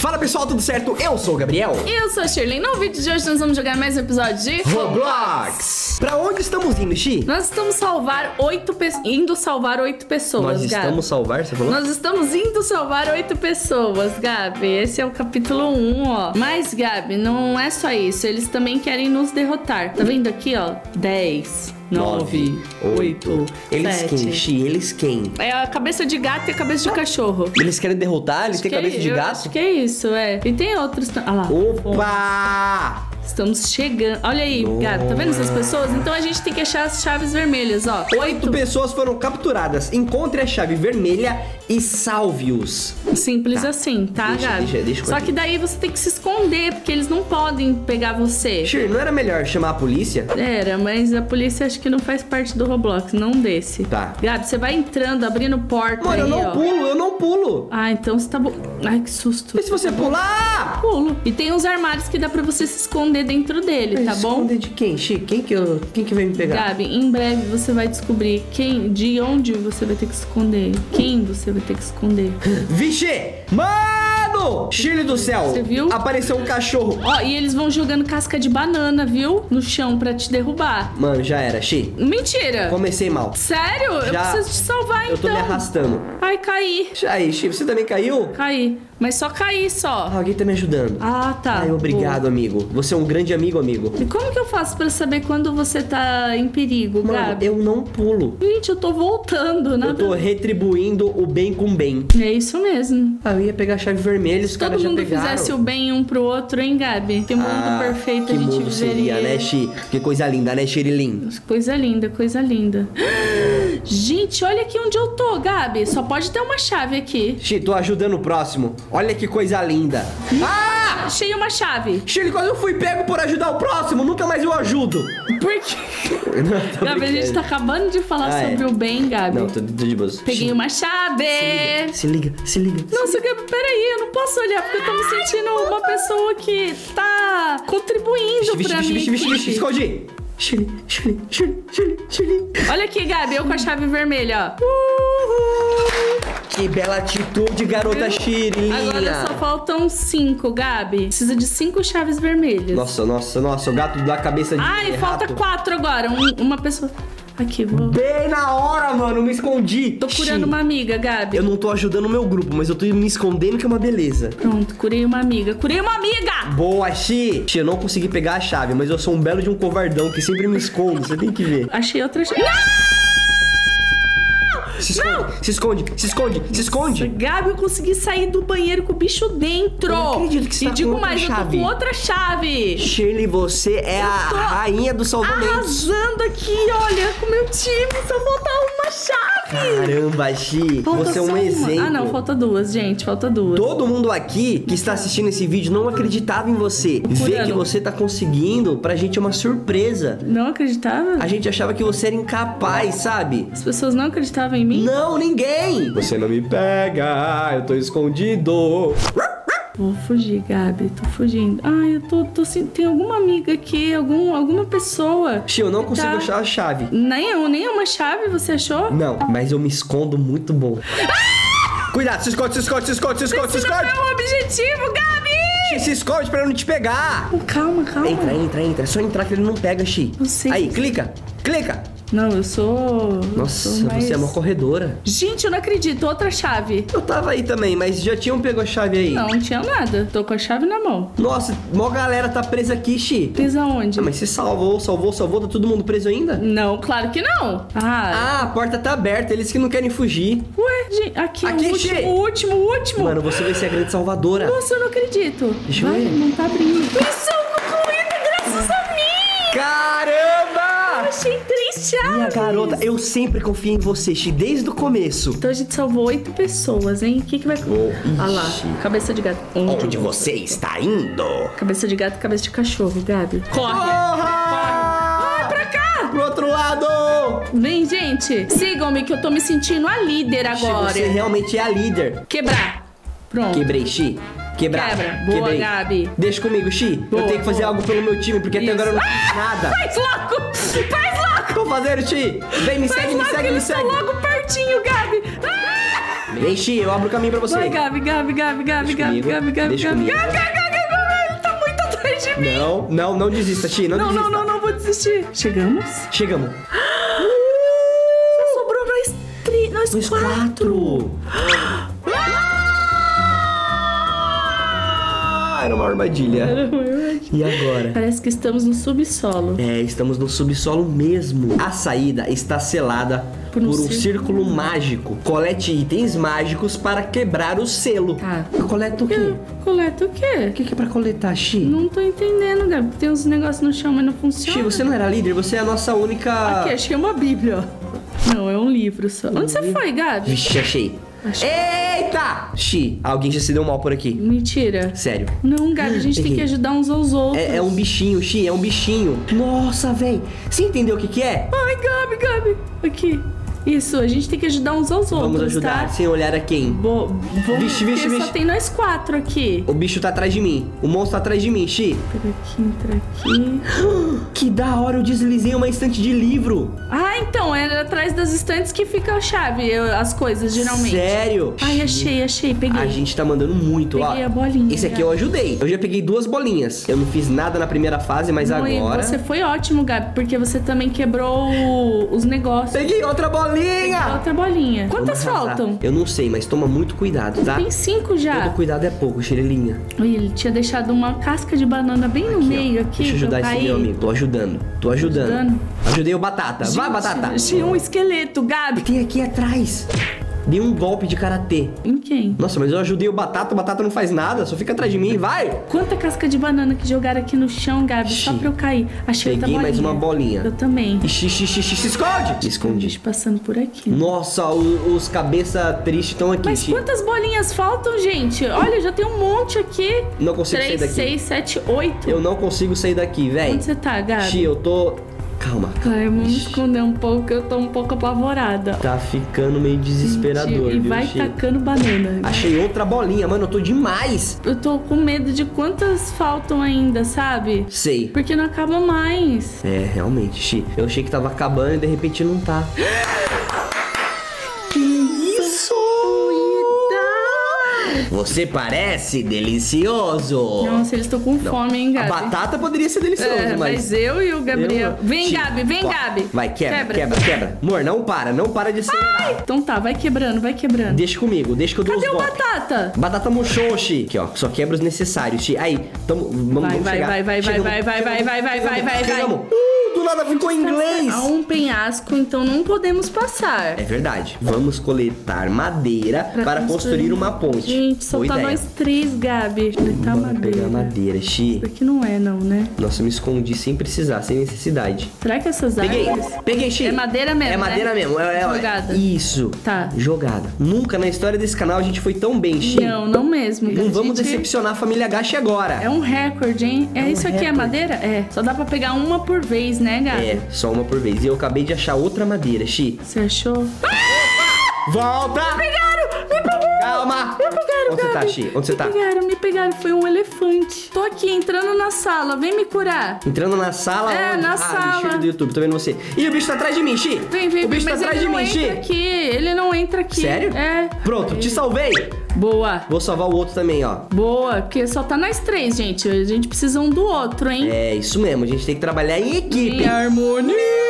Fala pessoal, tudo certo? Eu sou o Gabriel. Eu sou a Shirley. No vídeo de hoje nós vamos jogar mais um episódio de Roblox. Pra onde estamos indo, Xi? Nós estamos salvar oito pe... indo salvar oito pessoas, Nós Gabi. estamos salvar, você falou? Nós estamos indo salvar oito pessoas, Gabi. Esse é o capítulo 1, ó. Mas, Gabi, não é só isso. Eles também querem nos derrotar. Tá vendo aqui, ó? 10, 9, 8, Eles 7. quem, Xi? Eles quem? É a cabeça de gato e a cabeça de cachorro. Eles querem derrotar? Eles Acho têm que é- cabeça de eu gato? Acho que é isso, é. E tem outros. Ah lá. Opa! Estamos chegando. Olha aí, Gabi, tá vendo essas pessoas? Então a gente tem que achar as chaves vermelhas, ó. Oito pessoas foram capturadas. Encontre a chave vermelha e salve-os. Simples assim, tá, Deixa- Gabi? deixa- deixa Só que daí você tem que se esconder, porque eles não podem pegar você. Xi, não era melhor chamar a polícia? Era, mas a polícia acho que não faz parte do Roblox, não desse. Tá. Gabi, você vai entrando, abrindo porta Mano, eu aí, não ó. pulo, eu não pulo. Ah, então você tá bom. Ai, que susto. E se você pular? Pulo. E tem uns armários que dá pra você se esconder dentro dele, tá bom? Esconder de quem, Xi? Quem que, eu, quem que vai me pegar? Gabi, em breve você vai descobrir quem, de onde você vai ter que esconder, quem você vai ter que esconder. Vixe! Mano! Chile do céu! Você viu? Apareceu um cachorro. Ó, e eles vão jogando casca de banana, viu? No chão pra te derrubar. Mano, já era, Xi. Mentira! Comecei mal. Sério? Eu Já- preciso te salvar Eu tô então. me arrastando. Ai, caí. Aí, Xi, você também caiu? Caí. Mas só caí só. Ah, alguém tá me ajudando. Ah, tá. Ai, obrigado, Boa. amigo. Você é um grande amigo, amigo. E como que eu faço pra saber quando você tá em perigo, Mano, Gabi? eu não pulo. Gente, eu tô voltando, nada. Eu tô retribuindo o bem com bem. É isso mesmo. Ah, eu ia pegar a chave vermelha, os Se caras todo já mundo pegaram. fizesse o bem um pro outro, hein, Gabi? Que mundo Ah, perfeito que a gente mundo viveria. seria, né, Xi? Que coisa linda, né, Xirilim? Coisa linda, coisa linda. Gente, olha aqui onde eu tô, Gabi. Só pode ter uma chave aqui. Xi, tô ajudando o próximo. Olha que coisa linda. Ah! Achei uma chave. Xi, quando eu fui pego por ajudar o próximo, nunca mais eu ajudo. Por quê? Não, Gabi, a gente tá acabando de falar Ah, é. sobre o bem, Gabi. Não, tô, tô de boa. Peguei uma chave. Se liga, se liga. Nossa, Gabi, peraí, eu não posso olhar porque eu tô me sentindo uma pessoa que tá contribuindo Vixe, pra vixe, mim. vixe, vixe, vixe, esconde. Xili, xili, xili, xili, xili. Olha aqui, Gabi, eu com a chave vermelha, ó. Que bela atitude, garota Xirilinha. Agora só faltam cinco, Gabi. Precisa de cinco chaves vermelhas. Nossa, nossa, nossa, o gato da cabeça de Ai, falta rato. quatro agora. Um- uma pessoa. Aqui, vou. Bem na hora, mano, me escondi. Tô curando uma amiga, Gabi. Eu não tô ajudando o meu grupo, mas eu tô me escondendo que é uma beleza. Pronto, curei uma amiga. Curei uma amiga! Boa, Xi. Xi, eu não consegui pegar a chave, mas eu sou um belo de um covardão que sempre me escondo, você tem que ver. Achei outra chave. Se esconde, se esconde, se esconde, se esconde. Gabi, eu consegui sair do banheiro com o bicho dentro. Eu não acredito que você E tá com digo outra mais, eu tô chave. com outra chave. Shirley, você é a rainha dos salvamentos. Arrasando aqui, olha, com meu time. Só falta uma chave. Caramba, Xi, Falta você é um uma. exemplo. Ah, não, falta duas, gente. Falta duas. Todo mundo aqui que está assistindo esse vídeo não acreditava em você. Ver que você tá conseguindo, pra gente é uma surpresa. Não acreditava? A gente achava que você era incapaz, sabe? As pessoas não acreditavam em mim? Não, ninguém! Você não me pega, eu tô escondido. Vou fugir, Gabi. Tô fugindo. Ai, eu tô, tô. Tem alguma amiga aqui, algum, alguma pessoa. Xi, eu não consigo Tá. achar a chave. Nem, nenhuma chave você achou? Não, mas eu me escondo muito bom. Cuidado, se esconde, se esconde, se esconde, se esconde, se Esse não esconde. é o objetivo, Gabi! Xi, se esconde pra eu não te pegar. Calma, calma. Entra, entra, entra. É só entrar que ele não pega, Xi. Eu sei. Aí, clica, clica. Não, eu sou. eu Nossa, sou mais... você é uma corredora. Gente, eu não acredito. Outra chave. Eu tava aí também, mas já tinham pego a chave aí. Não, não tinha nada. Tô com a chave na mão. Nossa, mó galera tá presa aqui, Xi. Presa onde? Ah, mas você salvou, salvou, salvou, tá todo mundo preso ainda? Não, claro que não. Ah, Ah, a porta tá aberta, eles que não querem fugir. ué, gente, aqui, Aqui, o último, o último, o último. Mano, você vai ser a grande salvadora. Nossa, eu não acredito. Deixa eu Vai, ver. não tá abrindo. Missão Minha garota, eu sempre confiei em você, Xi, desde o começo. Então a gente salvou oito pessoas, hein? O que que vai... Oh, ah lá, cabeça de gato. Onde você está indo? Cabeça de gato e cabeça de cachorro, Gabi. Corre. Porra! Pra cá. Pro outro lado! Vem, gente. Sigam-me que eu tô me sentindo a líder agora. você realmente é a líder. Quebrar. Pronto. Quebrei, Xi. Quebrar. Quebra. Boa, Quebrei. Gabi. Deixa comigo, Xi. Boa, eu tenho que fazer boa. algo pelo meu time, porque até Isso. agora eu não fiz nada. Faz logo. Faz fazendo, Xi. Vem, me segue, me segue, me segue. logo pertinho, Gabi. Ah! Vem, Xi, eu abro o caminho pra você. Vai, Gabi, Gabi, Gabi, Gabi, Gabi, Gabi, Gabi, Gabi. Gabi, Gabi, Gabi, Gabi, ele tá muito atrás de mim. Não, não, não desista, Xi, não, Não, desista. não, não, não vou desistir. Chegamos? Chegamos. Só sobrou nós três, nós Dois, quatro. quatro. Ah, era uma armadilha. E agora? Parece que estamos no subsolo. É, estamos no subsolo mesmo. A saída está selada por Por um, um círculo. círculo. mágico. Colete itens mágicos para quebrar o selo. Tá. Coleta o quê? Coleta o O quê? que que é pra coletar, Xi? Não tô entendendo, Gabi. Tem uns negócios no chão, mas não funciona. Xi, você não era líder? Você é a nossa única... Aqui, achei uma bíblia, ó. Não, é um livro só. Onde você foi, Gabi? Vixe, achei. Achei. Eita! Xi, alguém já se deu mal por aqui. Mentira. Sério. Não, Gabi, a gente tem que ajudar uns aos outros. É, é um bichinho, Xi, é um bichinho. Nossa, véi. Você entendeu o que que é? Ai, Gabi, Gabi. Aqui. Isso, a gente tem que ajudar uns aos outros, Vamos ajudar, tá? sem olhar a quem. Bo vamos, Vixe, vixe, porque só tem nós quatro aqui. O bicho tá atrás de mim. O monstro tá atrás de mim, Xi. Pega aqui, entra aqui. Que da hora, eu deslizei uma estante de livro. Ah, então, era atrás das estantes que fica a chave, eu- as coisas, geralmente. Sério? Ai, achei, achei, peguei. A gente tá mandando muito, ó. Peguei a bolinha, Esse aqui eu ajudei. Eu já peguei duas bolinhas. Eu não fiz nada na primeira fase, mas agora. Você foi ótimo, Gabi, porque você também quebrou o- os negócios. Peguei outra bolinha! Outra bolinha. Quantas faltam? Eu não sei, mas toma muito cuidado, tá? Tem cinco já. Todo cuidado é pouco, xerelinha. Ele tinha deixado uma casca de banana bem no Aqui, ó. meio aqui. Deixa eu ajudar esse meu amigo. Tô ajudando. Tô ajudando. Ajudando? Ajudei o Batata. Vai, Gente, Batata. Tinha um esqueleto, Gabi. Tem aqui atrás. Dei um golpe de karatê. Em quem? Nossa, mas eu ajudei o Batata. O Batata não faz nada. Só fica atrás de mim. Vai! Quanta casca de banana que jogaram aqui no chão, Gabi, só Ixi. pra eu cair. Achei Peguei mais uma bolinha. Eu também. Ixi, ixi, ixi, ixi, se esconde! Me escondi. bicho passando por aqui. Nossa, o- os cabeça tristes estão aqui, Mas quantas bolinhas faltam, gente? Olha, já tem um monte aqui. Não consigo sair 3, daqui. 6, 7, 8. Eu não consigo sair daqui, véi. Onde você tá, Gabi? Xi, eu tô. Calma. Ai, vamos me Ixi, esconder um pouco, eu tô um pouco apavorada. Tá ficando meio desesperador, Gente, E vai tacando banana. Achei outra bolinha, mano. Eu tô demais. Eu tô com medo de quantas faltam ainda, sabe? Sei. Porque não acaba mais. É, realmente, Xi. Eu achei que tava acabando e de repente não tá. Você parece delicioso. Nossa, eles estão com fome, hein, A Gabi? batata poderia ser deliciosa, É, mas. mas eu e o Gabriel. Eu- Vem, Xi, Gabi, vem, ó, Gabi. Vai, quebra, quebra, quebra, Amor, não para, não para de acelerar. Então tá, vai quebrando, vai quebrando. Deixa comigo, deixa que eu dou Cadê os o golpes. batata? Batata murchou, Xi. Aqui, ó. Só quebra os necessários, Xi. Aí, tamo. Vamos, Vai, vamos vai, chegar. vai, vai, vai, Chegamos, vai, vai, chegamos, vai, vai, vai, chegamos, vai, vai, vai. chegamos. Uh, do nada ficou em inglês. Há um penhasco, então não podemos passar. É verdade. Vamos coletar madeira para, construir uma ponte. Gente, Boa tá ideia. nós três, Gabi. Coletar Bora madeira. pegar madeira, Xi. Isso aqui não é, não, né? Nossa, eu me escondi sem precisar, sem necessidade. Será que essas Peguei, árvores... peguei, Xi. É madeira mesmo, É madeira né? mesmo. É, é, Jogada. Isso. Tá. Jogada. Nunca na história desse canal a gente foi tão bem, Xi. Não, não mesmo. Não A vamos gente- decepcionar a família Gashi agora. É um recorde, hein? É, É um isso aqui é recorde. madeira? É. Só dá pra pegar uma por vez, né, Gabi? É, só uma por vez. E eu acabei de achar outra madeira, Xi. Você achou? Volta! Pegaram! Calma! Me pegaram, Onde você tá, Gabi. Xi? Onde você tá? Me pegaram, me pegaram. Foi um elefante. Tô aqui, entrando na sala. Vem me curar. Entrando na sala? É, onde? na ah, sala. lixeiro do YouTube, tô vendo você. Ih, o bicho tá atrás de mim, Xi! Vem, vem, O bicho vem. tá atrás ele de não mim, entra Xi! aqui. Ele não entra aqui. Sério? É. Pronto, te salvei! Boa. Vou salvar o outro também, ó. Boa, porque só tá nós três, gente. A gente precisa um do outro, hein? É, isso mesmo, a gente tem que trabalhar em equipe. Em harmonia.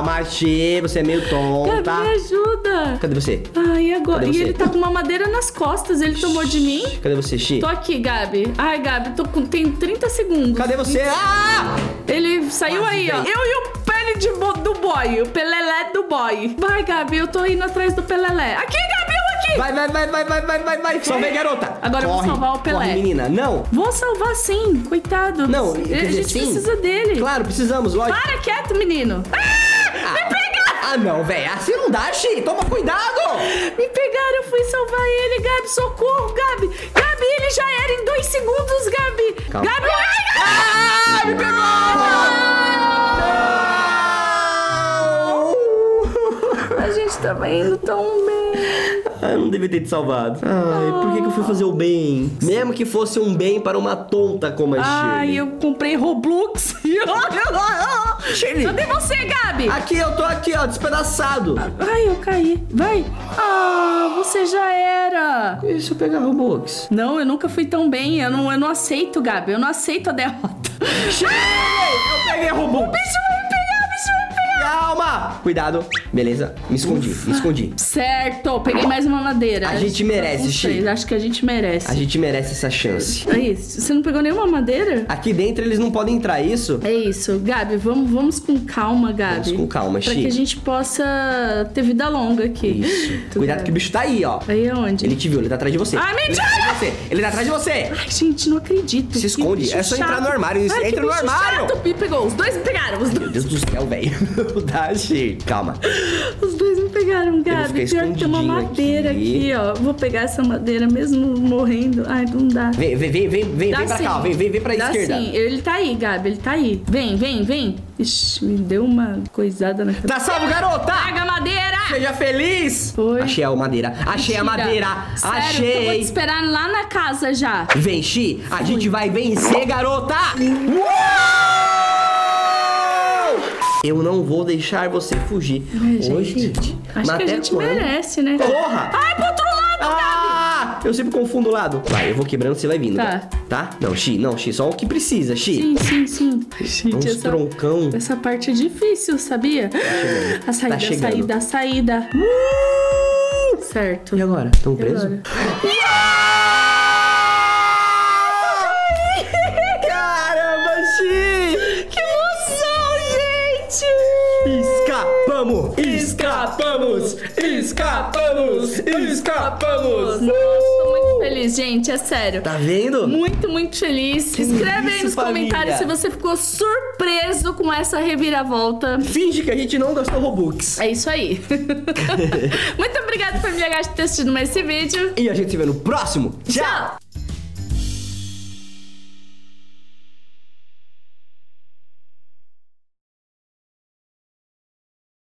Calma, Xi, você é meio tonta. Gabi, me ajuda. Cadê você? Ai, agora. Cadê E você? ele tá com uma madeira nas costas. Ele tomou de mim? Cadê você, Xi? Tô aqui, Gabi. Ai, Gabi, tô com... tem 30 segundos. Cadê você? Ah! Ele saiu Quase aí, ó. Eu e o pele de bo- do boy. O pelelé do boy. Vai, Gabi, eu tô indo atrás do pelelé. Aqui, Gabi, eu aqui. Vai, vai, vai, vai, vai, vai, vai, vai. Salvei, garota. Agora eu vou Corre, salvar o Pelé. Corre, menina. Não. Vou salvar sim, coitado. Não, a dizer, gente precisa dele. Claro, precisamos, lógico. Para quieto, menino. Ah, não, velho. Assim não dá, Xi. Toma cuidado. Me pegaram, eu fui salvar ele, Gabi. Socorro, Gabi. Gabi, ele já era em dois segundos, Gabi. Calma. Gabi, ai. Ah, me pegou! A gente tava indo tão bem. Ah, eu não devia ter te salvado. Ai, por que, que eu fui fazer o bem? Mesmo que fosse um bem para uma tonta como a Ai, Shirley. eu comprei Roblox. Shirley, Cadê você, Gabi? aqui eu tô aqui, ó, despedaçado. Ai, eu caí. Vai. Ah, você já era. E se eu pegar Robux? Não, eu nunca fui tão bem. Eu não, eu não aceito, Gabi. Eu não aceito a derrota. Shirley, eu peguei Robux. Bicho vai Calma! Cuidado. Beleza, me escondi, me escondi. Certo, peguei mais uma madeira. A gente merece, Chi. Acho que a gente merece. A gente merece essa chance. É isso. Você não pegou nenhuma madeira? Aqui dentro eles não podem entrar, é isso? É isso. Gabi, vamos, vamos com calma, Gabi. Vamos com calma, Pra Chi. que a gente possa ter vida longa aqui. Isso. Cuidado que o bicho tá aí, ó. Aí aonde? Ele te viu, ele tá atrás de você. Ele mentira! tá atrás de você. Ele tá atrás de você. Ai, gente, não acredito. Se esconde. É só entrar chato. no armário. Ai, Entra no armário. Chato. Me pegou. Os dois me pegaram. Os Meu dois, Deus do céu, velho. Chi. Calma. os dois me pegaram, Gabi. Pior que tem uma madeira aqui. aqui. ó. Vou pegar essa madeira mesmo morrendo. Ai, não dá. Vem, vem, vem, vem, vem, pra sim. cá, ó. Vem, vem, vem pra Dá esquerda. sim. Ele tá aí, Gabi. Ele tá aí. Vem, vem, vem. Ixi, me deu uma coisada na cabeça. Tá salvo, garota! Pega a madeira! Seja feliz! Foi. Achei a madeira. Achei a Mentira. madeira. Sério, que eu vou te Achei. esperar lá na casa já. Vem, Xi. A gente vai vencer, garota! Uou! Eu não vou deixar você fugir. Ô, gente. Acho que a até gente quando? merece, né? Corra! Ai, pro outro lado, Ah! Eu sempre confundo o lado. Vai, eu vou quebrando, você vai vindo. Tá. Tá? Não, Xi, não, Xi, só o que precisa, Xi. Sim, sim, sim. Gente, Uns essa, troncão. essa parte é difícil, sabia? A saída, Tá a chegando. saída, a saída. Certo. E agora? Estão presos? agora? Caramba, Escapamos! Escapamos! Nossa, tô muito feliz, gente, é sério. Tá vendo? Muito, muito feliz. Escreve aí isso, nos comentários se família. você ficou surpreso com essa reviravolta. Finge que a gente não gastou Robux. É isso aí. muito obrigada, família Gato, por ter assistido mais esse vídeo. E a gente se vê no próximo. Tchau! Tchau!